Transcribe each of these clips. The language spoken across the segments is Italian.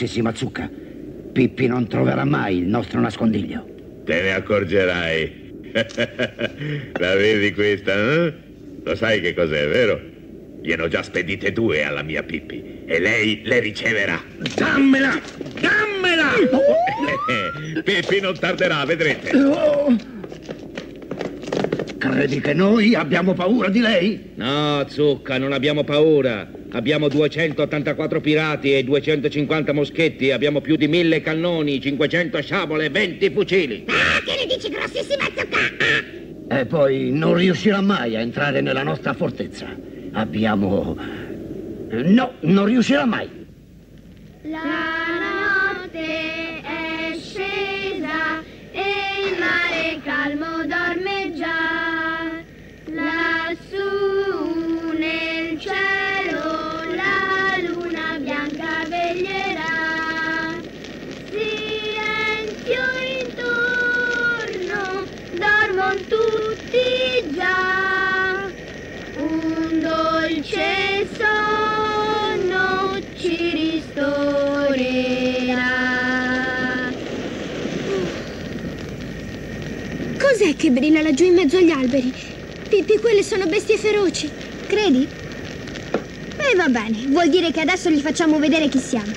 grossissima zucca, Pippi non troverà mai il nostro nascondiglio. Te ne accorgerai. La vedi questa, eh? Lo sai che cos'è, vero? Gliene ho già spedite due alla mia Pippi e lei le riceverà. Dammela! Dammela! Pippi non tarderà, vedrete. Credi che noi abbiamo paura di lei? No, Zucca, non abbiamo paura. Abbiamo 284 pirati e 250 moschetti, abbiamo più di 1000 cannoni, 500 sciabole e 20 fucili. Ah, che ne dici grossissima zucca? E poi non riuscirà mai a entrare nella nostra fortezza. Abbiamo... No, non riuscirà mai. La notte è scesa e il mare calmo dorme Cos'è che brilla laggiù in mezzo agli alberi? Pippi, quelle sono bestie feroci. Credi? E va bene, vuol dire che adesso gli facciamo vedere chi siamo.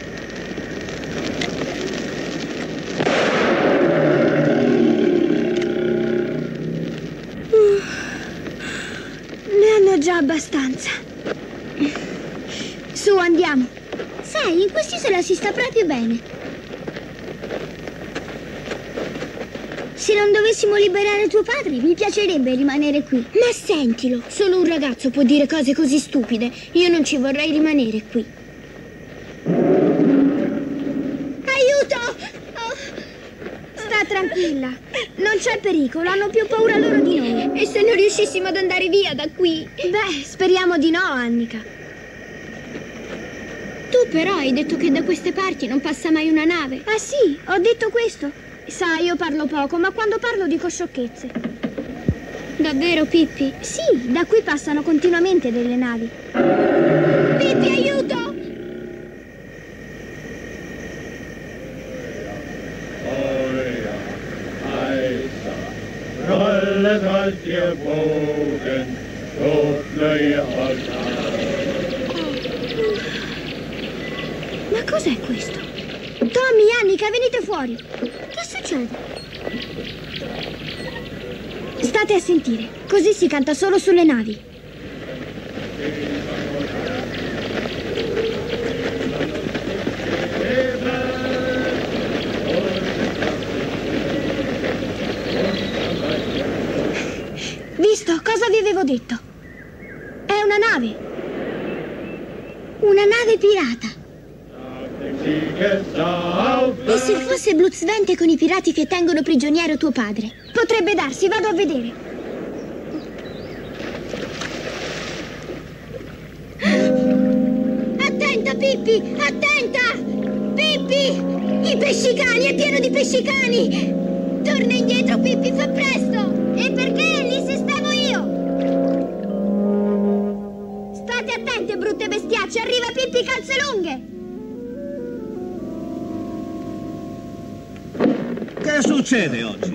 Uh, già abbastanza. Su, andiamo. Sai, in quest'isola si sta proprio bene. Se non dovessimo liberare tuo padre, mi piacerebbe rimanere qui. Ma sentilo, solo un ragazzo può dire cose così stupide. Io non ci vorrei rimanere qui. Aiuto! Oh, Sta tranquilla, non c'è pericolo, hanno più paura loro di noi. E se non riuscissimo ad andare via da qui? Beh, speriamo di no, Annika. Tu però hai detto che da queste parti non passa mai una nave. Ah sì, ho detto questo. Sai, io parlo poco, ma quando parlo dico sciocchezze. Davvero, Pippi? Sì, da qui passano continuamente delle navi. Pippi, aiuto! Sopra Ma cos'è questo? Tommy, Annika, venite fuori. State a sentire, così si canta solo sulle navi. Visto, cosa vi avevo detto? È una nave. Una nave pirata. E se fosse Blutzvente con i pirati che tengono prigioniero tuo padre? Potrebbe darsi, vado a vedere. Attenta, Pippi! Attenta! Pippi! I pescicani, è pieno di pescicani! Torna indietro, Pippi, fa presto! E perché? Li sistemo io! State attente, brutte bestiacce! Arriva Pippi Calzelunghe! Succede oggi?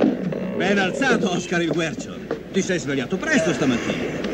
Ben alzato, Oscar il Guercio. Ti sei svegliato presto stamattina.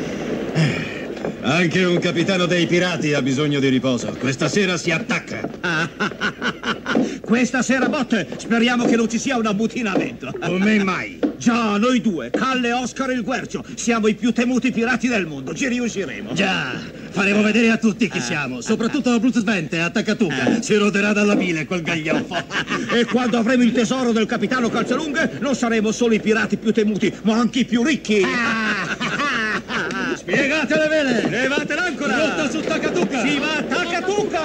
Anche un capitano dei pirati ha bisogno di riposo. Questa sera si attacca. Questa sera, botte, speriamo che non ci sia un ammutinamento. Come mai? Già, noi due, Calle e Oscar il Guercio, siamo i più temuti pirati del mondo. Ci riusciremo. Già, faremo vedere a tutti chi siamo. Soprattutto a Brutus Svente, a Takatuka. Si roderà dalla bile quel gaglioffo. E quando avremo il tesoro del capitano Calzalunghe, non saremo solo i pirati più temuti, ma anche i più ricchi. Spiegate le vele! Levate l'ancora! Rotta su Takatuka! Si va a Takatuka!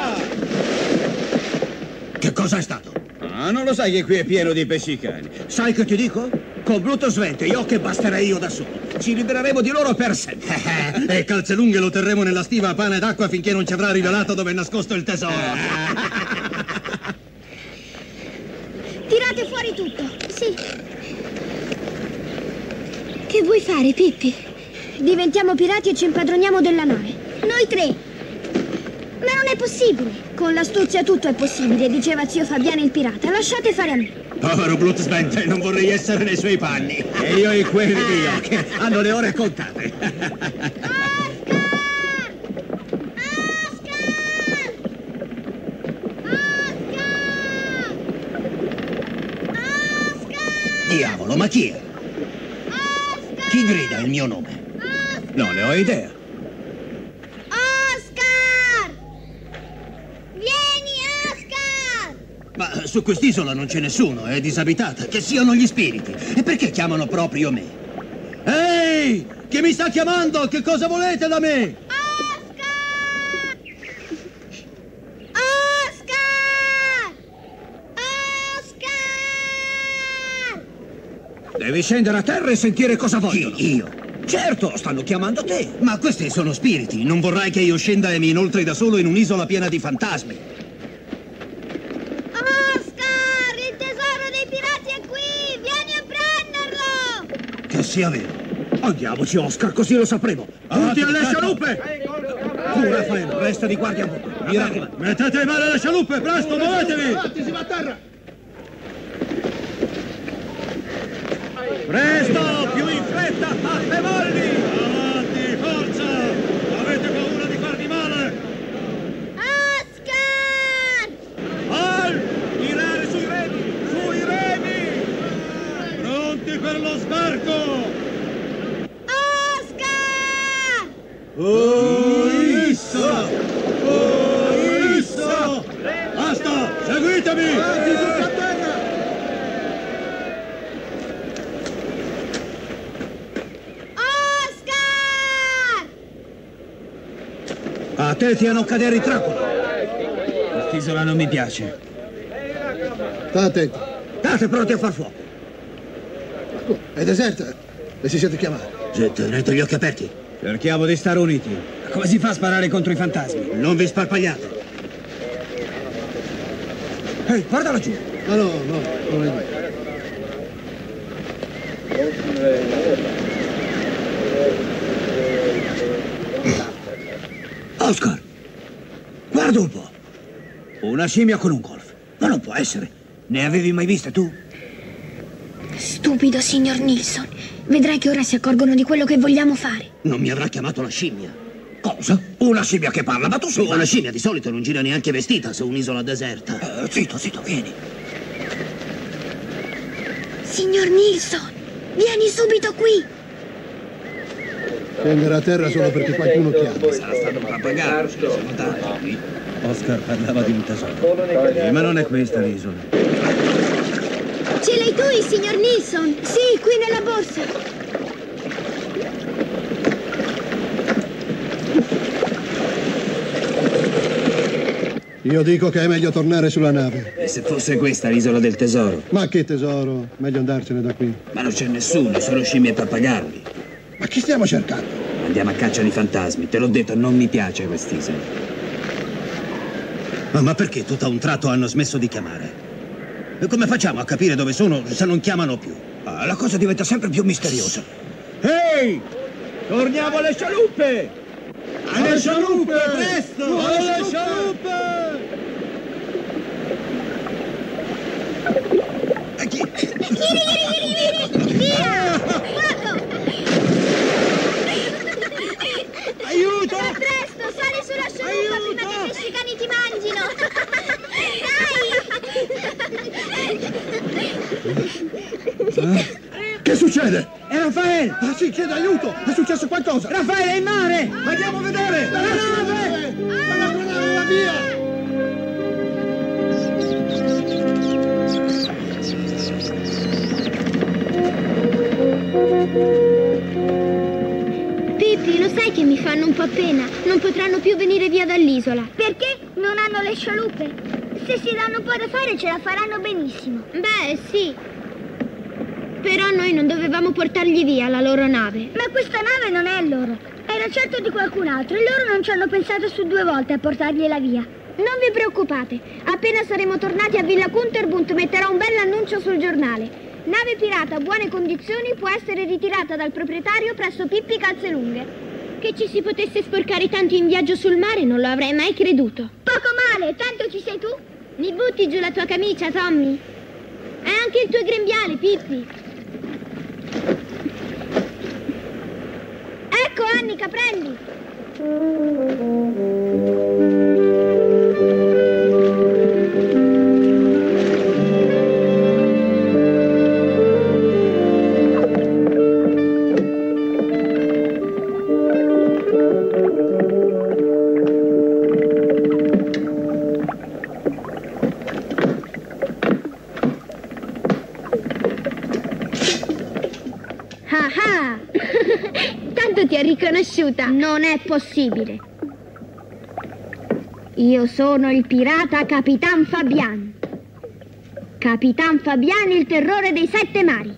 Che cosa è stato? Ah, non lo sai che qui è pieno di pescicani. Sai che ti dico? Con Bruto Svente, io che basterei io da solo. Ci libereremo di loro per sempre. e Calzelunghe lo terremo nella stiva a pane d'acqua finché non ci avrà rivelato dove è nascosto il tesoro. Tirate fuori tutto. Sì. Che vuoi fare, Pippi? Diventiamo pirati e ci impadroniamo della nave. Noi tre. Ma non è possibile. Con l'astuzia tutto è possibile, diceva zio Fabiano il pirata. Lasciate fare a me. Povero Svente, non vorrei essere nei suoi panni. E io e quelli mio, che hanno le ore contate. Diavolo, ma chi è? Chi grida il mio nome? Non ne ho idea. Oscar! Vieni, Oscar! Ma su quest'isola non c'è nessuno, è disabitata. Che siano gli spiriti. E perché chiamano proprio me? Ehi! Chi mi sta chiamando? Che cosa volete da me? Oscar! Oscar! Oscar! Devi scendere a terra e sentire cosa vogliono. Chi? Io? Certo, stanno chiamando te. Ma questi sono spiriti. Non vorrai che io scenda e mi inoltri da solo in un'isola piena di fantasmi. Oscar! Il tesoro dei pirati è qui! Vieni a prenderlo! Che sia vero. Andiamoci, Oscar, così lo sapremo. Tutti Avanti, alle scialuppe! Tu, Raffaello, resta di guardia a raccomando. Mettete male alle scialuppe, presto, muovetevi! si va a terra! Presto, più in fretta, a pevolli! Avanti, forza! Avete paura di farvi male? Oscar! Al! Tirare sui remi! Sui remi! Pronti per lo sbarco! Oscar! Oissa! Oissa! Basta! Seguitemi! Oscar! Attenti a non cadere in trappola! Quest'isola non mi piace. Sta attenti. State pronti a far fuoco! È deserta. E si siete chiamati. Se tenete gli occhi aperti, Cerchiamo di stare uniti. Come si fa a sparare contro i fantasmi? non vi sparpagliate. Ehi, guarda laggiù! No, no, no, non è vero. Oscar! Una scimmia con un golf. Ma non può essere. Ne avevi mai viste tu? Stupido signor Nilsson. Vedrai che ora si accorgono di quello che vogliamo fare. Non mi avrà chiamato la scimmia. Cosa? Una scimmia che parla, ma tu sei... Una scimmia di solito non gira neanche vestita su un'isola deserta. Eh, zitto, zitto, vieni. Signor Nilsson, vieni subito qui. Scendere a terra solo perché qualcuno chiama. Sarà stato un pappagallo, ce ne sono tanti. Oscar parlava di un tesoro. Eh, ma non è questa l'isola. Ce l'hai tu, il signor Nilsson? Sì, qui nella borsa. Io dico che è meglio tornare sulla nave. E se fosse questa l'isola del tesoro? Ma che tesoro, meglio andarcene da qui. Ma non c'è nessuno, solo scimmie e pappagalli. Ma chi stiamo cercando? Andiamo a caccia di fantasmi. Te l'ho detto, non mi piace quest'isola. Ma, ma perché tutto a un tratto hanno smesso di chiamare? E come facciamo a capire dove sono se non chiamano più? Ah, la cosa diventa sempre più misteriosa. Ehi! Torniamo alle scialuppe! Alle scialuppe, presto! Alle scialuppe! Eh, chi? Succede? È Raffaele! Ah sì, chiede aiuto! È successo qualcosa! Raffaele è in mare! Andiamo a vedere! La nave! La nave va via! Pippi, lo sai che mi fanno un po' pena? Non potranno più venire via dall'isola. Perché non hanno le scialuppe? Se si danno un po' da fare ce la faranno benissimo. Beh, sì. Però noi non dovevamo portargli via la loro nave. Ma questa nave non è loro. Era certo di qualcun altro e loro non ci hanno pensato su due volte a portargliela via. Non vi preoccupate, appena saremo tornati a Villa Kunterbunt metterò un bell'annuncio sul giornale. Nave pirata a buone condizioni può essere ritirata dal proprietario presso Pippi Calzelunghe. Che ci si potesse sporcare tanto in viaggio sul mare non lo avrei mai creduto. Poco male, tanto ci sei tu. Mi butti giù la tua camicia, Tommy? E anche il tuo grembiale, Pippi. Ecco, riconosciuta. Non è possibile. Io sono il pirata Capitan Fabian. Capitan Fabian, il terrore dei sette mari.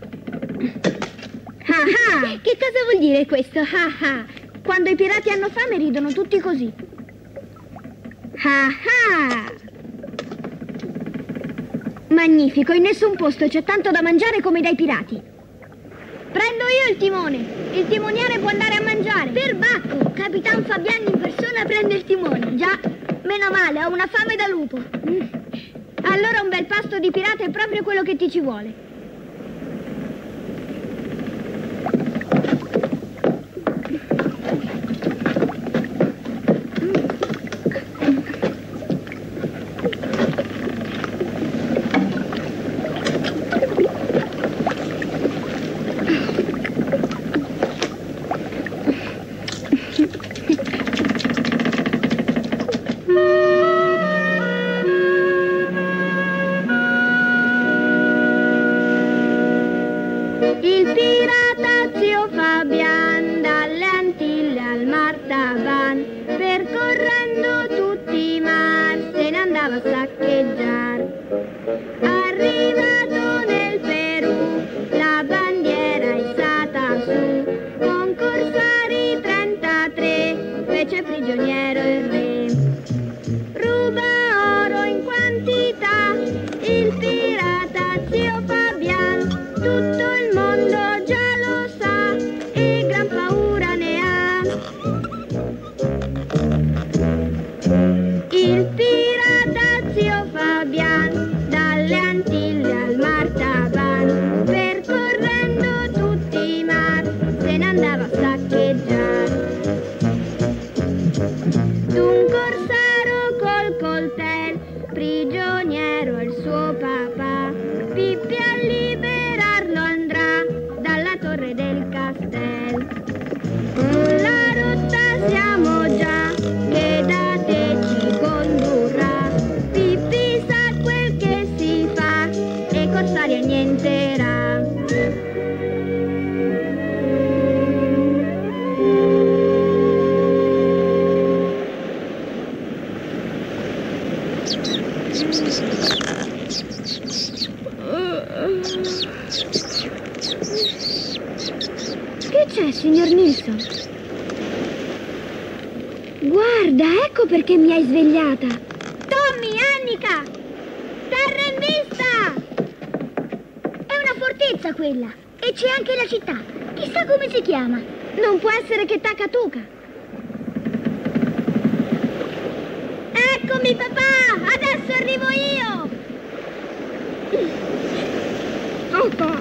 Ah ah! Che cosa vuol dire questo? Ah ah! Quando i pirati hanno fame ridono tutti così. Ah ah! Magnifico, in nessun posto c'è tanto da mangiare come dai pirati. Prendo io il timone. Il timoniere può andare a mangiare. Per Bacco, Capitan Fabiani in persona prende il timone. Già, Meno male, ho una fame da lupo. Mm. allora un bel pasto di pirata è proprio quello che ti ci vuole. Che c'è, signor Nilsson? Guarda, ecco perché mi hai svegliata. Tommy, Annika! Terra in vista! È una fortezza quella. E c'è anche la città. Chissà come si chiama. Non può essere che Takatuka. Eccomi papà! Adesso arrivo io! Ecco,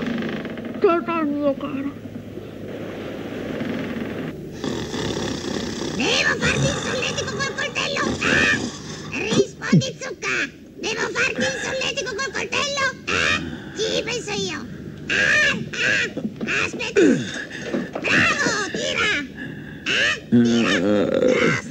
che mio caro. Devo farti il solletico col coltello? Ah! Rispondi, Zucca! Devo farti il solletico col coltello? Ah! faccio io. Ah, ah, aspetta. Bravo, tira. Ah, tira. Grossissima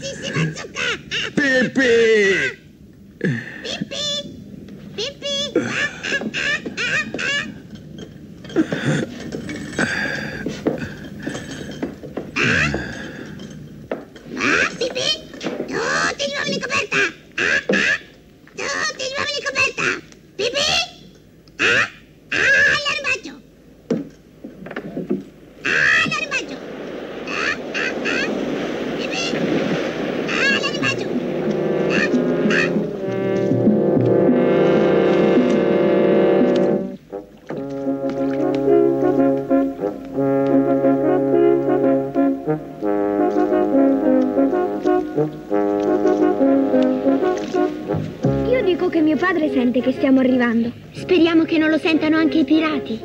stiamo arrivando. Speriamo che non lo sentano anche i pirati.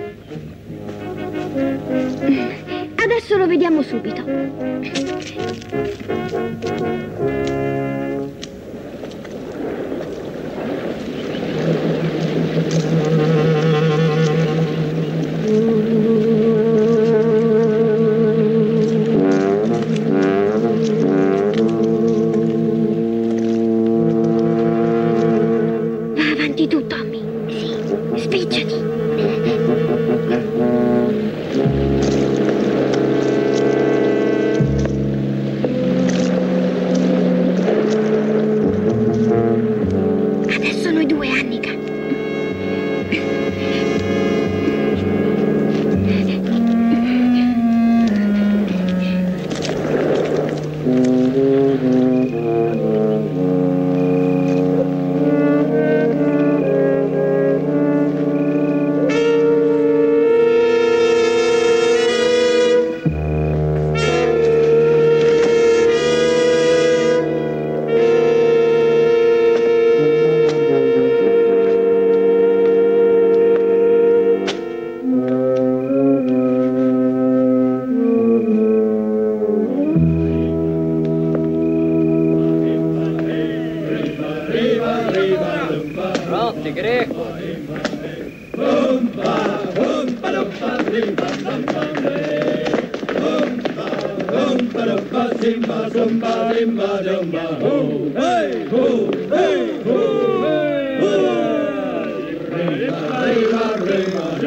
Adesso lo vediamo subito.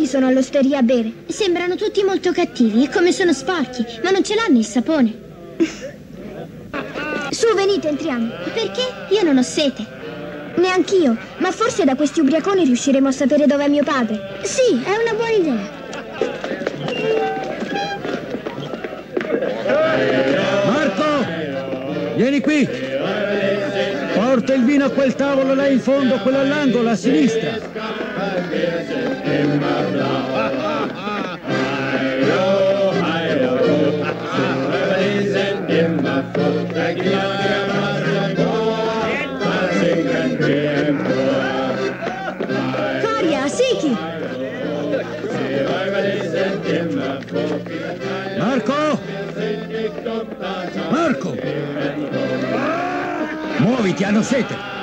tutti sono all'osteria a bere. Sembrano tutti molto cattivi, come sono sporchi, ma non ce l'hanno il sapone. Su, venite, entriamo. Perché? Io non ho sete. Neanch'io, ma forse da questi ubriaconi riusciremo a sapere dov'è mio padre. Sì, è una buona idea. Marco! Vieni qui! Porta il vino a quel tavolo là in fondo, quello all'angolo, a sinistra. Coria, Siki! Marco! Marco! Muoviti, hanno sete!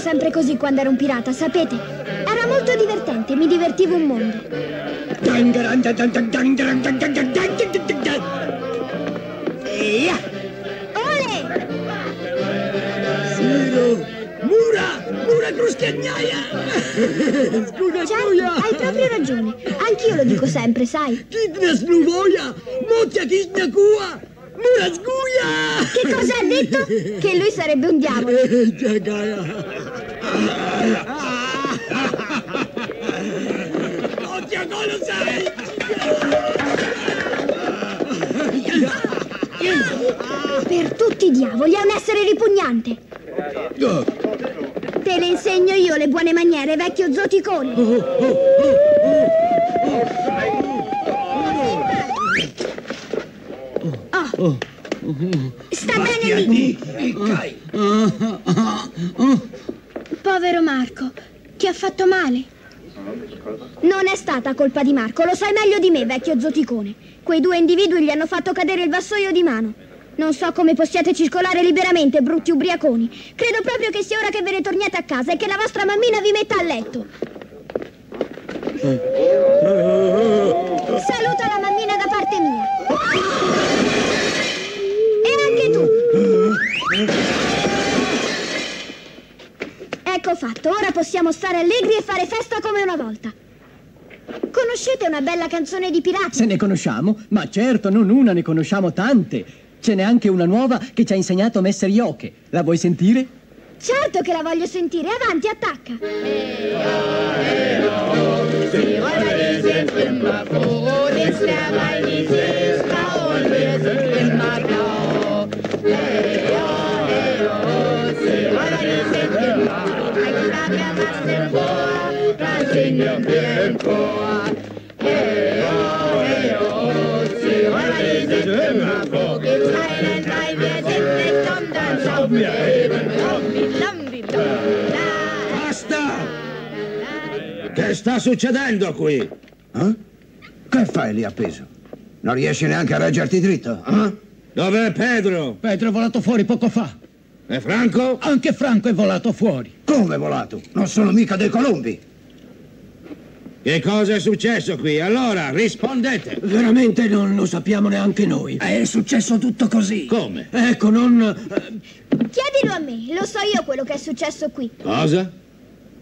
Sempre così quando ero un pirata, sapete? Era molto divertente, mi divertivo un mondo. Ole! Siro! Mura! Mura cruschiagnaia! Scusa, Certo, hai proprio ragione. Anch'io lo dico sempre, sai? Kidna snuvoja! Motia kisna kua! Mura sguja! Che Cosa ha detto? Che lui sarebbe un diavolo. Per tutti i diavoli, è un essere ripugnante. Te le insegno io le buone maniere, vecchio zoticone. Oh. Sta bene lì. Povero Marco, ti ha fatto male. Non è stata colpa di Marco, lo sai meglio di me, vecchio zoticone. Quei due individui gli hanno fatto cadere il vassoio di mano. Non so come possiate circolare liberamente, brutti ubriaconi. Credo proprio che sia ora che ve ne torniate a casa e che la vostra mammina vi metta a letto. Ecco fatto, ora possiamo stare allegri e fare festa come una volta. Conoscete una bella canzone di pirati? Se ne conosciamo? Ma certo, non una, ne conosciamo tante. Ce n'è anche una nuova che ci ha insegnato Messer Ioche. La vuoi sentire? Certo che la voglio sentire, avanti, attacca. Basta! Che sta succedendo qui? Eh? Che fai lì appeso? Non riesci neanche a reggerti dritto? eh? Dov'è Pedro? Pedro è volato fuori poco fa. E Franco? Anche Franco è volato fuori. Come è volato? Non sono mica dei colombi. Che cosa è successo qui? Allora, rispondete! Veramente non lo sappiamo neanche noi. È successo tutto così. Come? Ecco, non... eh, Chiedilo a me, lo so io quello che è successo qui. Cosa?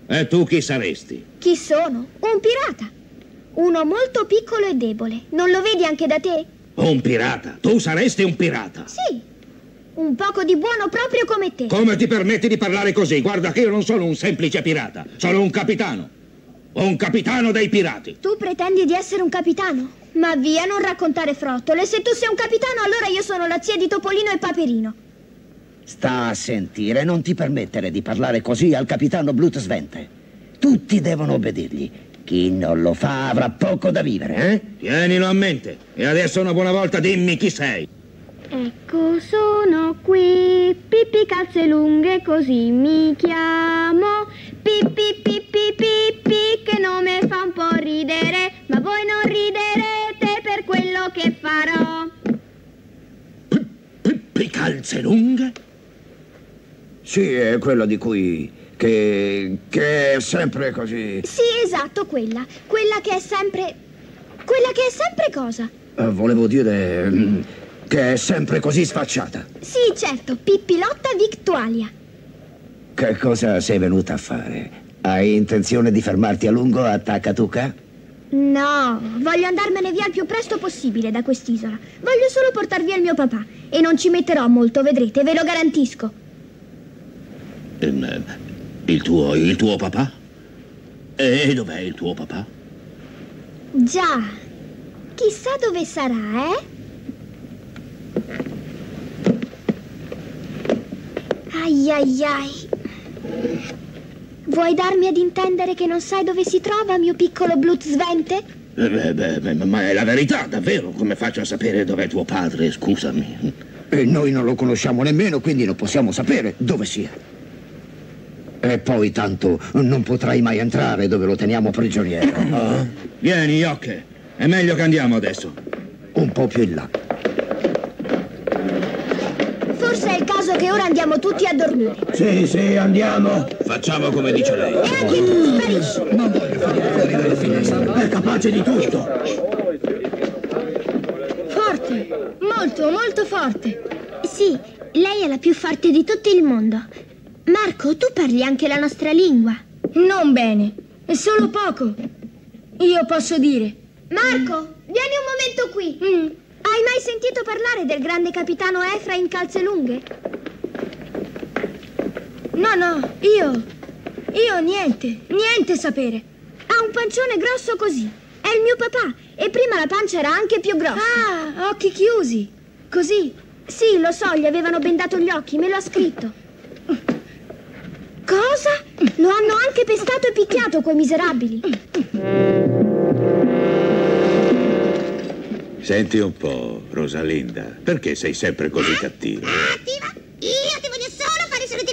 E tu chi saresti? Chi sono? Un pirata. Uno molto piccolo e debole. Non lo vedi anche da te? Un pirata? Tu saresti un pirata? Sì. Un poco di buono proprio come te. Come ti permetti di parlare così? Guarda che io non sono un semplice pirata, sono un capitano. Un capitano dei pirati. Tu pretendi di essere un capitano? Ma via, non raccontare frottole. Se tu sei un capitano, allora io sono la zia di Topolino e Paperino. Sta a sentire, non ti permettere di parlare così al capitano Blutsvente. Tutti devono obbedirgli. Chi non lo fa avrà poco da vivere, eh? Tienilo a mente. E adesso una buona volta dimmi chi sei. Ecco, sono qui, Pippi calze lunghe, così mi chiamo. Pippi, Pippi, Pippi, che nome fa un po' ridere, ma voi non riderete per quello che farò. Pippi calze lunghe? Sì, è quello di cui... che... che è sempre così... Sì, esatto, quella. Quella che è sempre... Quella che è sempre cosa? Eh, volevo dire... che è sempre così sfacciata. Sì, certo, Pippilotta Victualia. Che cosa sei venuta a fare? Hai intenzione di fermarti a lungo a Takatuka? No, voglio andarmene via il più presto possibile da quest'isola. Voglio solo portar via il mio papà. E non ci metterò molto, vedrete, ve lo garantisco. Ehm, il tuo... il tuo papà? E dov'è il tuo papà? Già, chissà dove sarà, eh? Ai ai ai. Vuoi darmi ad intendere che non sai dove si trova, mio piccolo Blutsvente? Eh, beh, beh, beh, ma è la verità, davvero. Come faccio a sapere dov'è tuo padre? Scusami. E noi non lo conosciamo nemmeno, quindi non possiamo sapere dove sia. E poi tanto non potrai mai entrare dove lo teniamo prigioniero. Ah? Vieni, Iocche. È meglio che andiamo adesso. Un po' più in là. Che ora andiamo tutti a dormire. Sì, sì, andiamo. Facciamo come dice lei. E anche tu, sparisci. Non voglio farlo fuori dalle finestre. È capace di tutto. Forte, molto, molto forte. Sì, lei è la più forte di tutto il mondo. Marco, tu parli anche la nostra lingua. Non bene, è solo poco. Io posso dire. Marco, vieni un momento qui. Mm, Hai mai sentito parlare del grande capitano Efra in calze lunghe? No, no, io... Io niente, niente sapere. Ha un pancione grosso così. È il mio papà. E prima la pancia era anche più grossa. Ah, occhi chiusi. Così. Sì, lo so, gli avevano bendato gli occhi, me lo ha scritto. Cosa? Lo hanno anche pestato e picchiato quei miserabili. Senti un po', Rosalinda, perché sei sempre così cattiva? Cattiva? Io ti voglio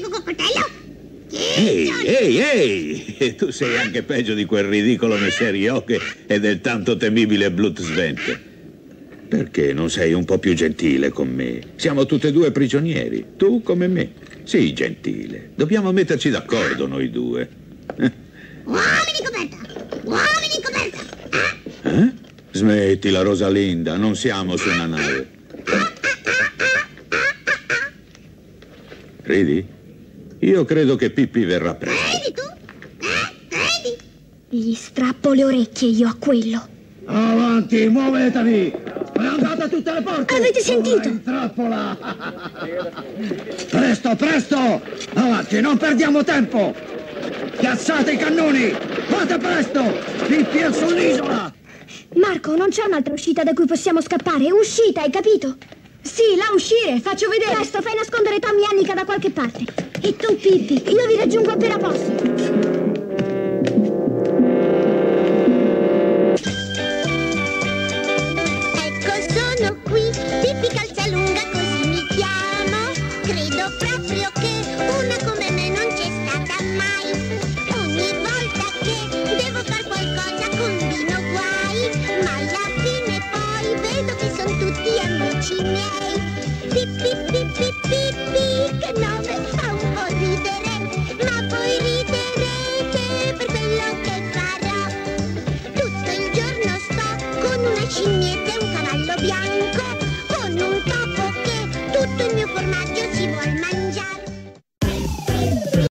col coltello. Ehi, ehi, ehi! E tu sei anche peggio di quel ridicolo Messerioche e del tanto temibile Blutsvente. Perché non sei un po' più gentile con me? Siamo tutte e due prigionieri, tu come me. Sii gentile. Dobbiamo metterci d'accordo noi due. Uomini in coperta! Uomini in coperta! Eh? Smettila, Rosalinda, non siamo su una nave. Ridi? Io credo che Pippi verrà presto. Credi tu? Eh? Credi? Gli strappo le orecchie io a quello. Avanti, muovetevi! E andate a tutte le porte! Avete sentito? In trappola! Presto, presto! Avanti, non perdiamo tempo! Piazzate i cannoni! Fate presto! Pippi è sull'isola! Marco, non c'è un'altra uscita da cui possiamo scappare. Uscita, hai capito? Sì, là uscire, faccio vedere. Presto, fai nascondere Tommy e Annika da qualche parte. E tu, Pippi, io vi raggiungo appena posso. Guai, ma